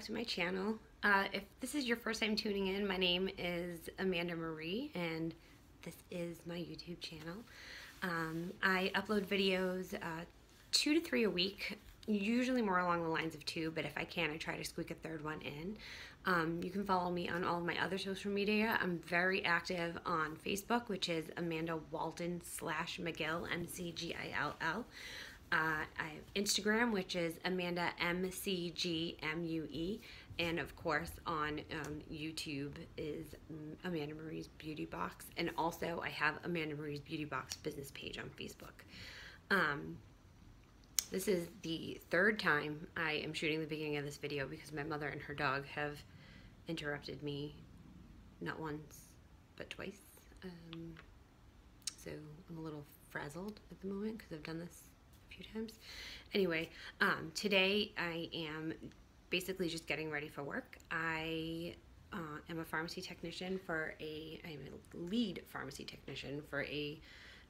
back to my channel. Uh, if this is your first time tuning in, my name is Amanda Marie and this is my YouTube channel. Um, I upload videos uh, two to three a week, usually more along the lines of two, but if I can, I try to squeak a third one in. Um, you can follow me on all of my other social media. I'm very active on Facebook, which is Amanda Walton slash McGill, M-C-G-I-L-L. Uh, I have Instagram, which is Amanda M-C-G-M-U-E. And of course, on um, YouTube is Amanda Marie's Beauty Box. And also, I have Amanda Marie's Beauty Box business page on Facebook. Um, this is the third time I am shooting the beginning of this video because my mother and her dog have interrupted me not once, but twice. Um, so I'm a little frazzled at the moment because I've done this few times. Anyway, um, today I am basically just getting ready for work. I uh, am a pharmacy technician for a, I'm a lead pharmacy technician for a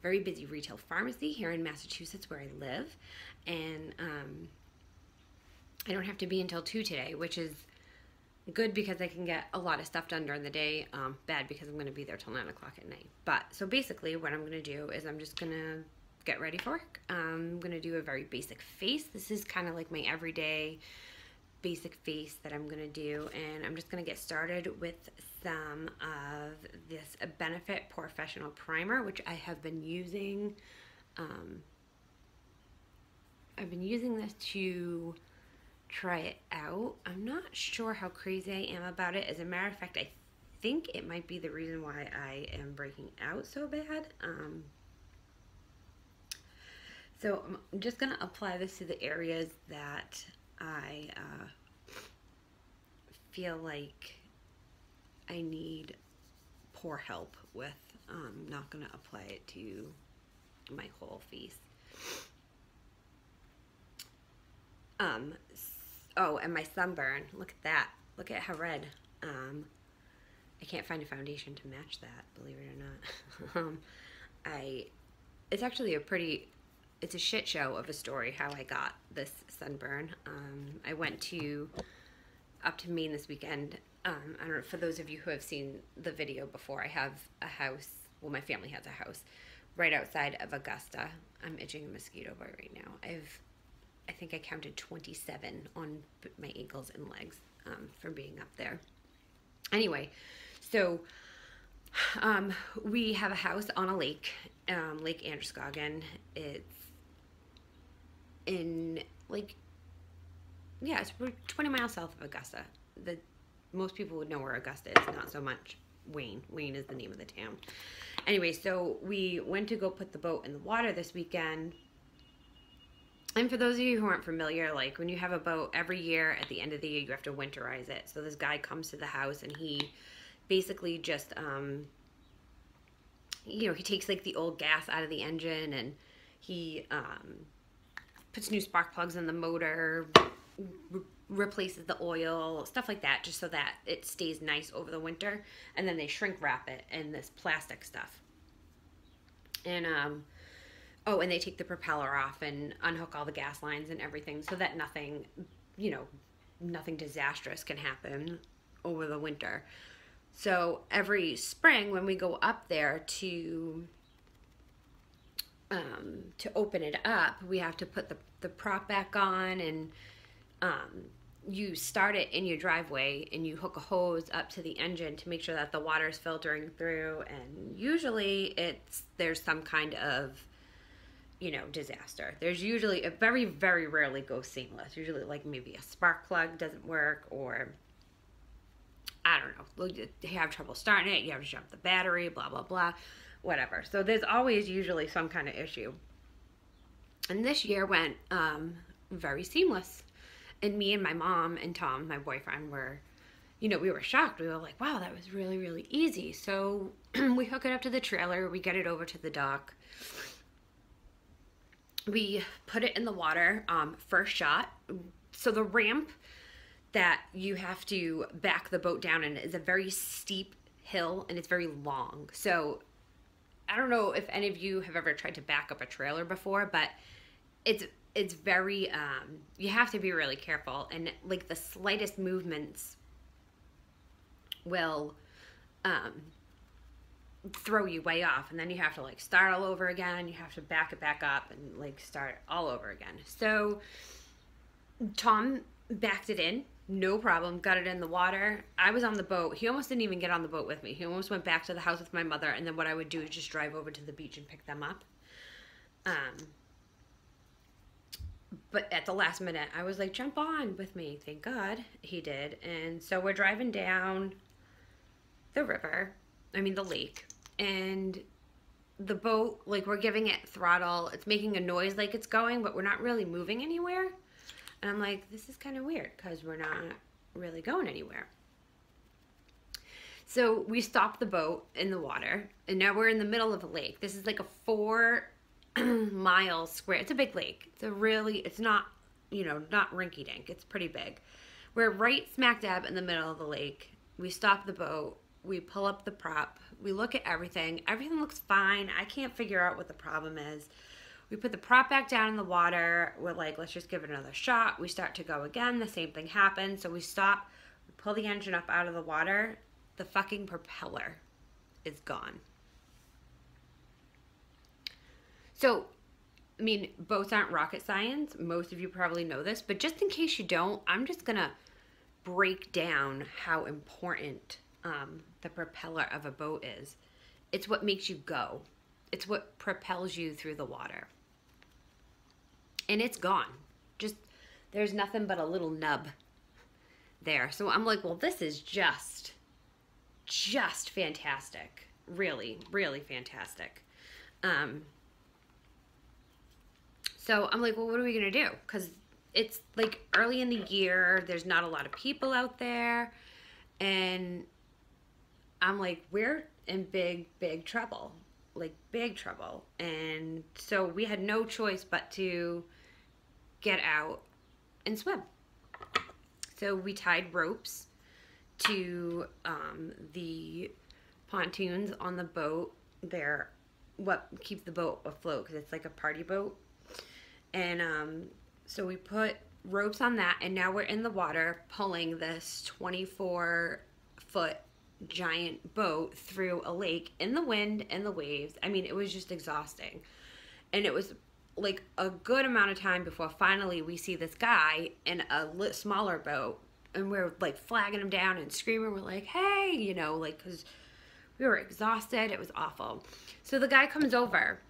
very busy retail pharmacy here in Massachusetts where I live. And um, I don't have to be until 2 today, which is good because I can get a lot of stuff done during the day. Um, bad because I'm going to be there till 9 o'clock at night. But so basically what I'm going to do is I'm just going to get ready for work. I'm going to do a very basic face. This is kind of like my everyday basic face that I'm to do and I'm just to get started with some of this Benefit Professional Primer which I have been using um, I've been using this to try it out. I'm not sure how crazy I am about it. As a matter of fact, I think it might be the reason why I am breaking out so bad. Um, so I'm just going to apply this to the areas that I uh, feel like I need poor help with. I'm not going to apply it to my whole face. Um, oh, and my sunburn. Look at that. Look at how red. Um, I can't find a foundation to match that, believe it or not. um, I, it's actually a pretty it's a shit show of a story how I got this sunburn. Um, I went to up to Maine this weekend. Um, I don't know, for those of you who have seen the video before, I have a house, well, my family has a house right outside of Augusta. I'm itching a mosquito bite right now. I've, I think I counted 27 on my ankles and legs um, from being up there. Anyway, so um, we have a house on a lake, um, Lake Androscoggin. It's in like yeah, it's 20 miles south of Augusta. The most people would know where Augusta is, not so much Wayne. Wayne is the name of the town. Anyway, so we went to go put the boat in the water this weekend. And for those of you who aren't familiar, like when you have a boat every year at the end of the year, you have to winterize it. So this guy comes to the house and he basically just, um, you know, he takes like the old gas out of the engine and he, um, puts new spark plugs in the motor, re replaces the oil, stuff like that, just so that it stays nice over the winter. And then they shrink wrap it in this plastic stuff. And, um, oh, and they take the propeller off and unhook all the gas lines and everything so that nothing, you know, nothing disastrous can happen over the winter. So every spring when we go up there to um, to open it up, we have to put the, the prop back on and um, you start it in your driveway and you hook a hose up to the engine to make sure that the water is filtering through. And usually it's there's some kind of you know disaster. There's usually it very very rarely goes seamless. Usually like maybe a spark plug doesn't work or i don't know. You have trouble starting it. You have to jump the battery blah blah blah whatever. So there's always usually some kind of issue. And this year went um, very seamless. And me and my mom and Tom, my boyfriend, were, you know, we were shocked. We were like, wow, that was really, really easy. So we hook it up to the trailer, we get it over to the dock. We put it in the water, um, first shot. So the ramp that you have to back the boat down in is a very steep hill and it's very long. So I don't know if any of you have ever tried to back up a trailer before, but it's it's very um you have to be really careful and like the slightest movements will um throw you way off. And then you have to like start all over again. You have to back it back up and like start all over again. So tom backed it in no problem. Got it in the water. I was on the boat. He almost didn't even get on the boat with me. He almost went back to the house with my mother and then what i would do is just drive over to the beach and pick them up. Um but at the last minute i was like jump on with me. Thank god he did. And so we're driving down the river I mean the lake, and the boat like we're giving it throttle. It's making a noise like it's going, but we're not really moving anywhere. And I'm like, this is kind of weird because we're not really going anywhere. So we stopped the boat in the water, and now we're in the middle of a lake. This is like a four mile square. It's a big lake. It's a really, it's not, you know, not rinky dink. It's pretty big. We're right smack dab in the middle of the lake. We stop the boat we pull up the prop, we look at everything. Everything looks fine. I can't figure out what the problem is. We put the prop back down in the water. We're like, let's just give it another shot. We start to go again. The same thing happens. So we stop, we pull the engine up out of the water. The fucking propeller is gone. So, I mean, boats aren't rocket science. Most of you probably know this, but just in case you don't, I'm just gonna break down how important um, the propeller of a boat is. It's what makes you go. It's what propels you through the water. And it's gone. Just there's nothing but a little nub there. So I'm like, well, this is just just fantastic. Really, really fantastic. Um so I'm like, well, what are we gonna do? Because it's like early in the year, there's not a lot of people out there, and I'm like, we're in big, big trouble. Like, big trouble. And so we had no choice but to get out and swim. So we tied ropes to um, the pontoons on the boat. They're what keep the boat afloat because it's like a party boat. And um, so we put ropes on that, and now we're in the water pulling this 24 foot giant boat through a lake in the wind and the waves. I mean, it was just exhausting. And it was like a good amount of time before finally we see this guy in a little smaller boat and we're like flagging him down and screaming. We're like, hey, you know, like, because we were exhausted. It was awful. So the guy comes over.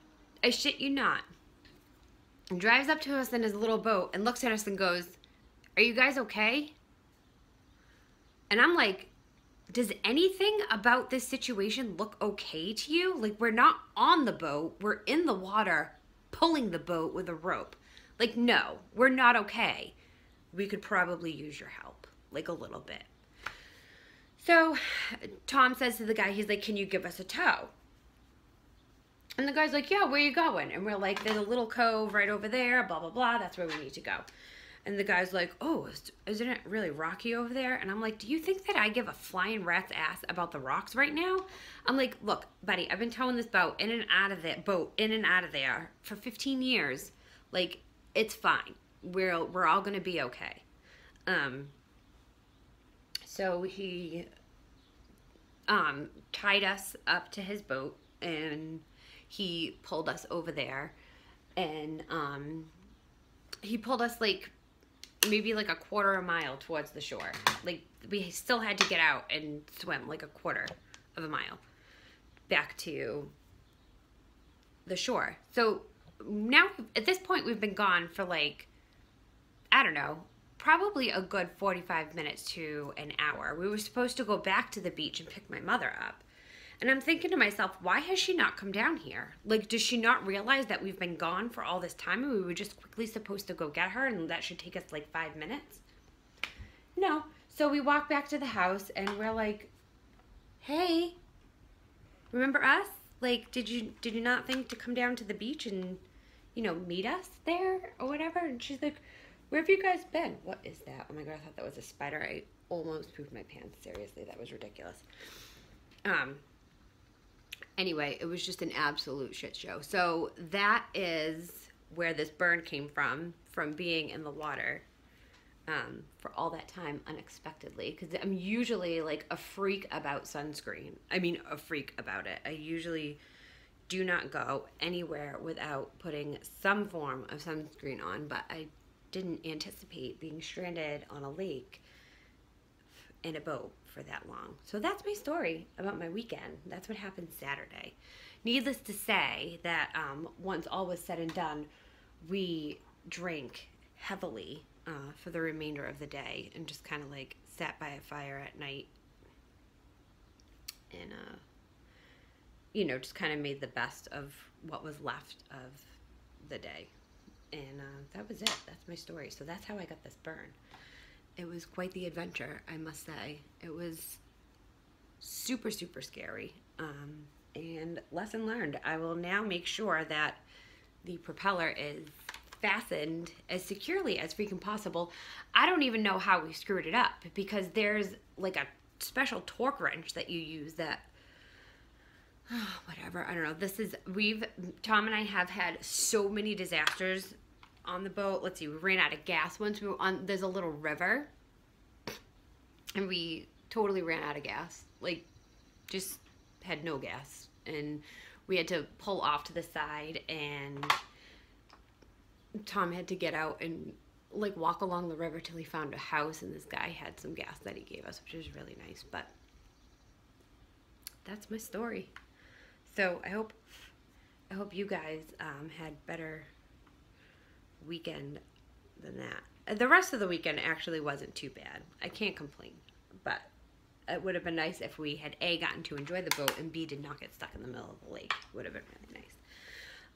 I shit you not. Drives up to us in his little boat and looks at us and goes, Are you guys okay? And I'm like, does anything about this situation look okay to you? Like, we're not on the boat, we're in the water pulling the boat with a rope. Like, no, we're not okay. We could probably use your help, like a little bit. So, Tom says to the guy, he's like, Can you give us a tow? And the guy's like, Yeah, where are you going? And we're like, There's a little cove right over there, blah, blah, blah. That's where we need to go. And the guy's like, "Oh, isn't it really rocky over there?" And I'm like, "Do you think that I give a flying rat's ass about the rocks right now?" I'm like, "Look, buddy, I've been towing this boat in and out of that boat in and out of there for 15 years. Like, it's fine. We're we're all gonna be okay." Um. So he um tied us up to his boat and he pulled us over there and um he pulled us like maybe like a quarter a mile towards the shore. Like we still had to get out and swim like a quarter of a mile back to the shore. So now at this point we've been gone for like I don't know, probably a good 45 minutes to an hour. We were supposed to go back to the beach and pick my mother up. And I'm thinking to myself, why has she not come down here? Like, does she not realize that we've been gone for all this time and we were just quickly supposed to go get her and that should take us like five minutes? No. So we walk back to the house and we're like, hey, remember us? Like, did you did you not think to come down to the beach and, you know, meet us there or whatever? And she's like, where have you guys been? What is that? Oh my god, I thought that was a spider. I almost pooped my pants. Seriously, that was ridiculous. Um, anyway, it was just an absolute shit show. So that is where this burn came from, from being in the water um, for all that time unexpectedly. Because I'm usually like a freak about sunscreen. I mean, a freak about it. I usually do not go anywhere without putting some form of sunscreen on, but I didn't anticipate being stranded on a lake in a boat for that long. So that's my story about my weekend. That's what happened Saturday. Needless to say that um, once all was said and done, we drank heavily uh, for the remainder of the day and just kind of like sat by a fire at night and uh, you know just kind of made the best of what was left of the day and uh, that was it that's my story so that's how i got this burn it was quite the adventure i must say. It was super super scary um, and lesson learned. I will now make sure that the propeller is fastened as securely as freaking possible. I don't even know how we screwed it up because there's like a special torque wrench that you use that whatever i don't know. This is we've tom and i have had so many disasters on the boat let's see we ran out of gas once we were on there's a little river and we totally ran out of gas like just had no gas and we had to pull off to the side and Tom had to get out and like walk along the river till he found a house and this guy had some gas that he gave us, which was really nice. But that's my story. So I hope I hope you guys um, had better weekend than that. The rest of the weekend actually wasn't too bad. I can't complain, but it would have been nice if we had a gotten to enjoy the boat and b did not get stuck in the middle of the lake. Would have been really nice.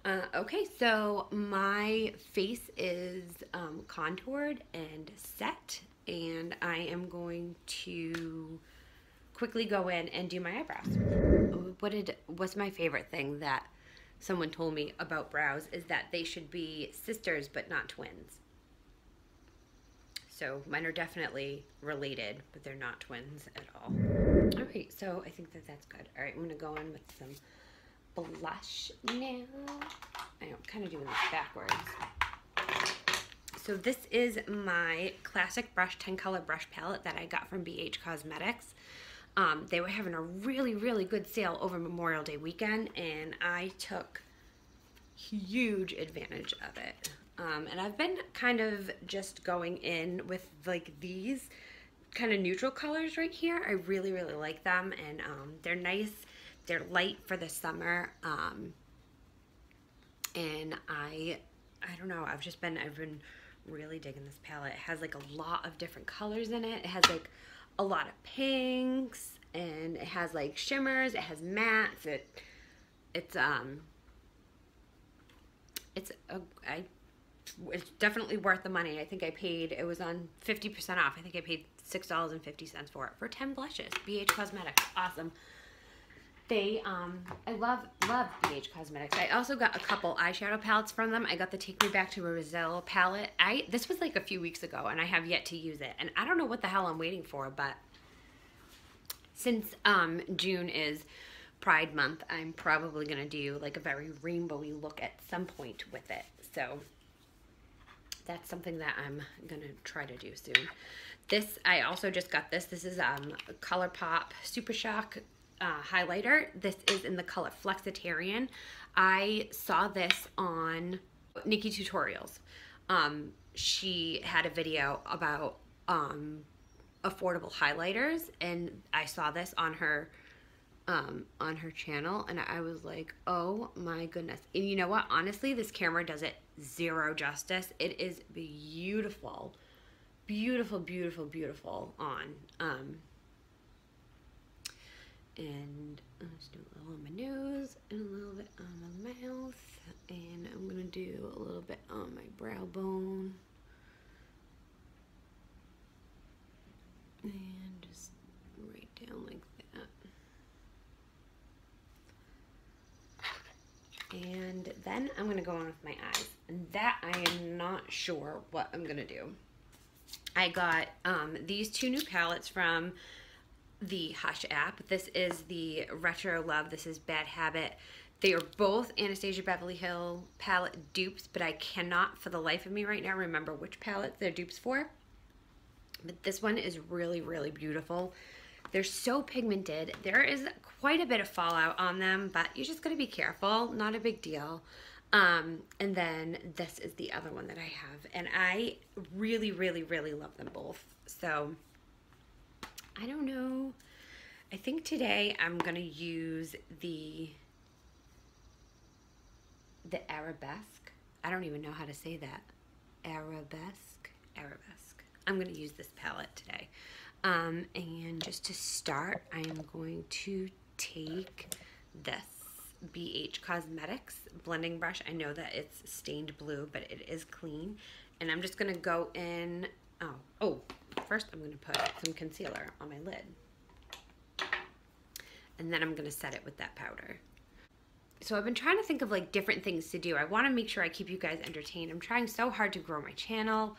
Uh, okay, so my face is um, contoured and set, and I am going to quickly go in and do my eyebrows. What did what's my favorite thing that someone told me about brows is that they should be sisters but not twins. So mine are definitely related, but they're not twins at all. All right, so I think that that's good. All right, I'm gonna go in with some blush now. I'm kind of doing this backwards. So this is my classic brush 10 color brush palette that I got from BH Cosmetics. Um, they were having a really, really good sale over Memorial Day weekend and I took huge advantage of it. Um, and I've been kind of just going in with like these kind of neutral colors right here. I really, really like them and um, they're nice they're light for the summer. Um, and I, I don't know, I've just been, I've been really digging this palette. It has like a lot of different colors in it. It has like a lot of pinks and it has like shimmers. It has mattes. It, it's, um, it's, a, I, it's definitely worth the money. I think I paid, it was on 50% off. I think I paid $6.50 for it for 10 blushes. BH Cosmetics. Awesome they um i love love bh cosmetics. I also got a couple eyeshadow palettes from them. I got the take me back to brazil palette. I this was like a few weeks ago and i have yet to use it. And i don't know what the hell i'm waiting for but since um june is pride month i'm probably gonna do like a very rainbowy look at some point with it. So that's something that i'm gonna try to do soon. This i also just got this. This is um ColourPop super shock uh, highlighter. This is in the color Flexitarian. I saw this on NikkieTutorials. Um, she had a video about um, affordable highlighters and I saw this on her um, on her channel and I was like, oh my goodness. And you know what? Honestly, this camera does it zero justice. It is beautiful. Beautiful, beautiful, beautiful on. Um, and I'm just do a little on my nose and a little bit on my mouth. And I'm gonna do a little bit on my brow bone. And just right down like that. And then I'm gonna go on with my eyes. And that I am not sure what I'm gonna do. I got um, these two new palettes from the Hush app. This is the Retro Love. This is Bad Habit. They are both Anastasia Beverly Hill palette dupes, but I cannot for the life of me right now remember which palette they're dupes for. But this one is really, really beautiful. They're so pigmented. There is quite a bit of fallout on them, but you just gotta be careful. Not a big deal. Um, and then this is the other one that I have. And I really, really, really love them both. So I don't know. I think today I'm gonna use the the arabesque. I don't even know how to say that. Arabesque, arabesque. I'm gonna use this palette today. Um, and just to start, I'm going to take this BH Cosmetics blending brush. I know that it's stained blue, but it is clean. And I'm just gonna go in, oh, oh, first I'm gonna put some concealer on my lid. And then I'm gonna set it with that powder so I've been trying to think of like different things to do. I want to make sure I keep you guys entertained. I'm trying so hard to grow my channel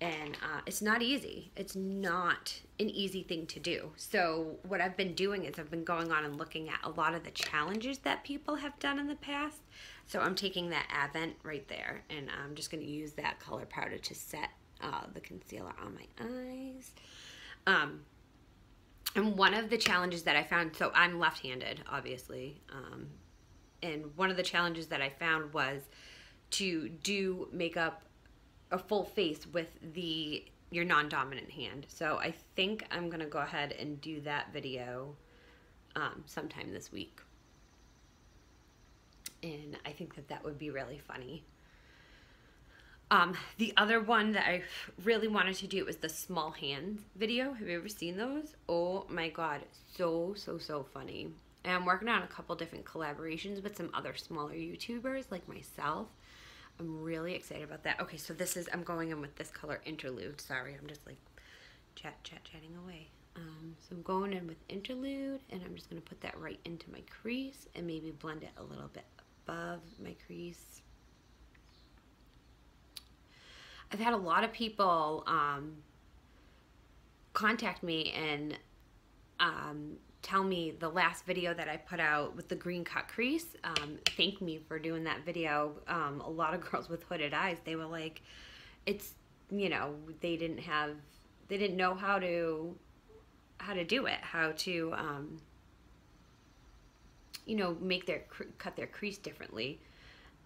and uh, it's not easy. It's not an easy thing to do. So what I've been doing is I've been going on and looking at a lot of the challenges that people have done in the past. So I'm taking that Advent right there and I'm just to use that color powder to set uh, the concealer on my eyes. Um, and one of the challenges that I found, so I'm left-handed, obviously, um, and one of the challenges that I found was to do makeup a full face with the your non-dominant hand. So I think I'm gonna go ahead and do that video um, sometime this week. And I think that that would be really funny. Um, the other one that I really wanted to do was the small hands video. Have you ever seen those? Oh my god, so, so, so funny. And I'm working on a couple different collaborations with some other smaller YouTubers like myself. I'm really excited about that. Okay, so this is, I'm going in with this color Interlude. Sorry, I'm just like chat, chat, chatting away. Um, so I'm going in with Interlude and I'm just going to put that right into my crease and maybe blend it a little bit above my crease. I've had a lot of people um, contact me and um, tell me the last video that I put out with the green cut crease, um, thank me for doing that video. Um, a lot of girls with hooded eyes, they were like, it's, you know, they didn't have, they didn't know how to, how to do it, how to, um, you know, make their, cut their crease differently.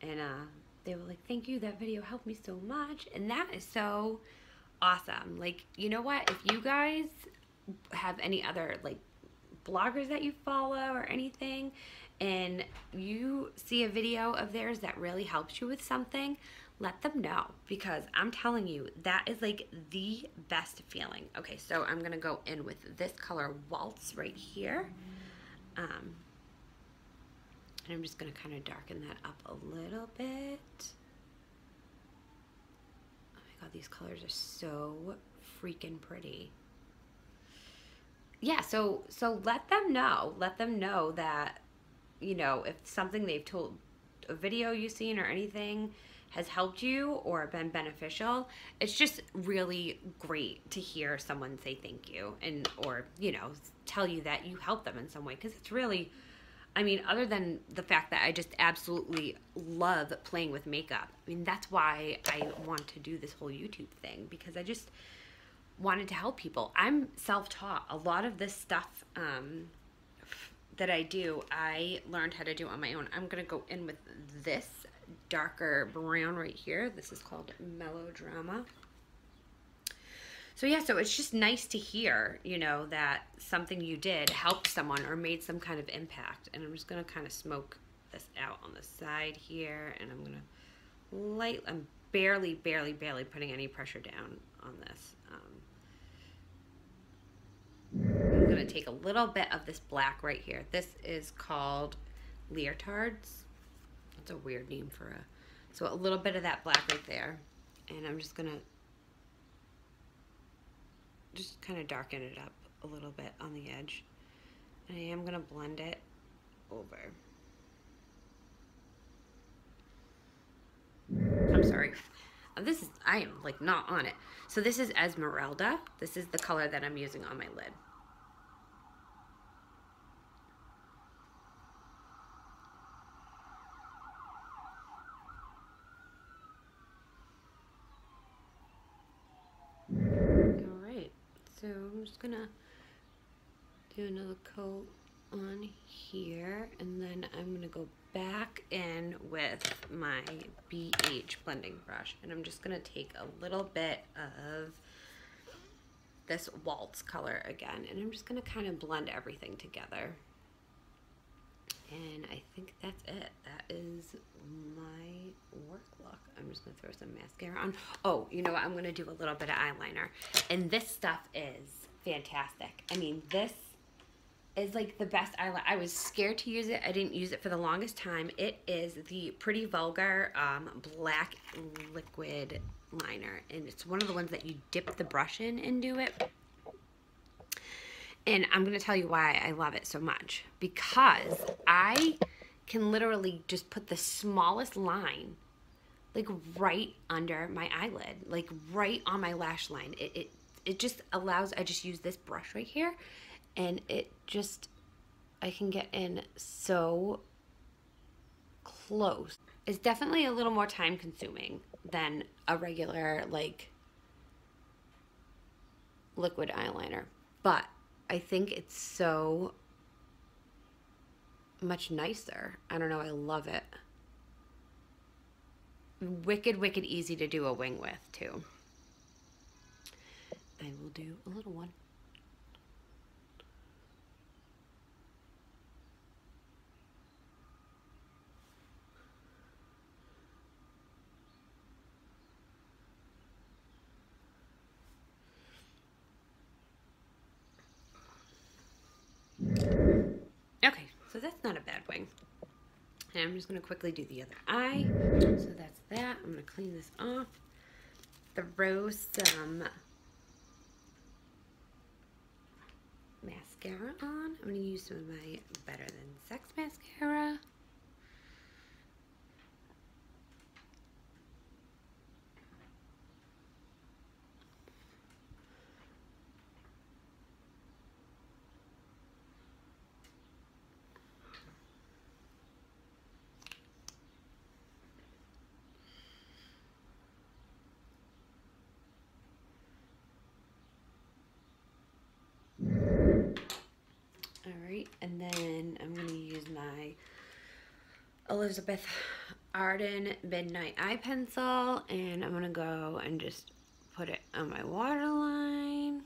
And uh, they were like, thank you, that video helped me so much. And that is so awesome. Like, you know what, if you guys have any other like bloggers that you follow or anything and you see a video of theirs that really helps you with something, let them know because I'm telling you, that is like the best feeling. Okay, so I'm gonna go in with this color Waltz right here. Um, and I'm just gonna kind of darken that up a little bit. Oh my God, these colors are so freaking pretty yeah, so so let them know. Let them know that you know if something they've told a video you've seen or anything has helped you or been beneficial it's just really great to hear someone say thank you and or you know tell you that you helped them in some way because it's really i mean other than the fact that i just absolutely love playing with makeup i mean that's why i want to do this whole youtube thing because i just wanted to help people. I'm self-taught. A lot of this stuff um, that I do, I learned how to do on my own. I'm going to go in with this darker brown right here. This is called Melodrama. So yeah, so it's just nice to hear, you know, that something you did helped someone or made some kind of impact. And I'm just to kind of smoke this out on the side here. And I'm to light, I'm barely, barely, barely putting any pressure down on this. Um, I'm going to take a little bit of this black right here. This is called leotards. That's a weird name for a... So a little bit of that black right there. And I'm just to just kind of darken it up a little bit on the edge. And I am going to blend it over. I'm sorry. This is, I am like not on it. So this is Esmeralda. This is the color that I'm using on my lid. So I'm just gonna do another coat on here and then I'm gonna go back in with my BH blending brush and I'm just gonna take a little bit of this waltz color again and I'm just gonna kind of blend everything together. And I think that's it. That is my work look. I'm just gonna throw some mascara on. Oh you know what? I'm gonna do a little bit of eyeliner. And this stuff is fantastic I mean this is like the best eyeliner. I was scared to use it. I didn't use it for the longest time. It is the Pretty Vulgar um, Black Liquid Liner. And it's one of the ones that you dip the brush in and do it. And I'm going to tell you why I love it so much. Because I can literally just put the smallest line like right under my eyelid. Like right on my lash line. It, it, it just allows, I just use this brush right here and it just I can get in so close. It's definitely a little more time consuming than a regular like liquid eyeliner, but I think it's so much nicer. I don't know, I love it. Wicked, wicked easy to do a wing with too. I will do a little one. Okay, so that's not a bad wing. And I'm just going to quickly do the other eye. So that's that. I'm going to clean this off. Throw some um, mascara on. I'm going to use some of my Better Than Sex mascara. And then I'm going to use my Elizabeth Arden Midnight Eye Pencil, and I'm going to go and just put it on my waterline.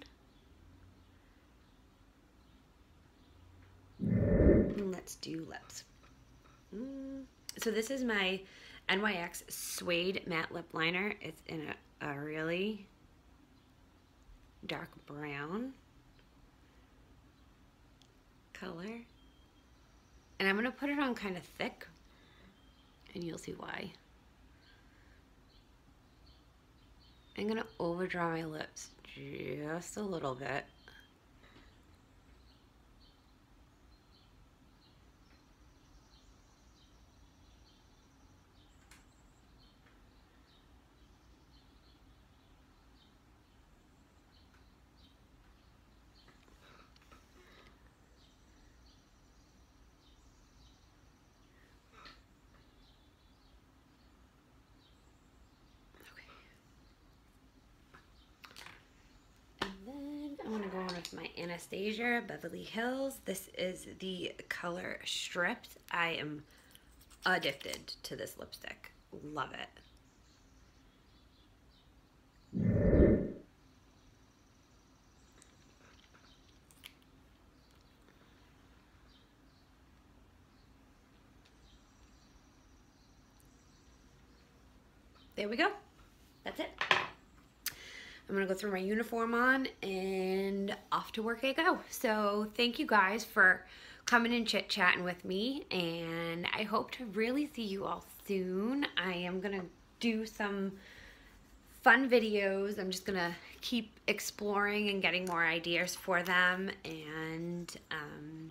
let's do lips. Mm. So this is my NYX Suede Matte Lip Liner. It's in a, a really dark brown color. And I'm to put it on kind of thick, and you'll see why. I'm to overdraw my lips just a little bit. My Anastasia Beverly Hills. This is the color Stripped. I am addicted to this lipstick. Love it. There we go. That's it. I'm gonna go throw my uniform on and off to work I go. So thank you guys for coming and chit chatting with me and I hope to really see you all soon. I am gonna do some fun videos. I'm just gonna keep exploring and getting more ideas for them and um,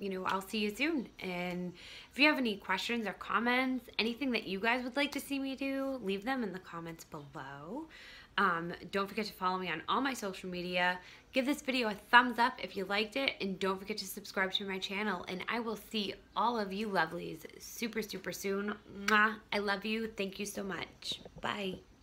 you know, I'll see you soon. And if you have any questions or comments, anything that you guys would like to see me do, leave them in the comments below. Um, don't forget to follow me on all my social media. Give this video a thumbs up if you liked it. And don't forget to subscribe to my channel. And I will see all of you lovelies super, super soon. Mwah. I love you. Thank you so much. Bye.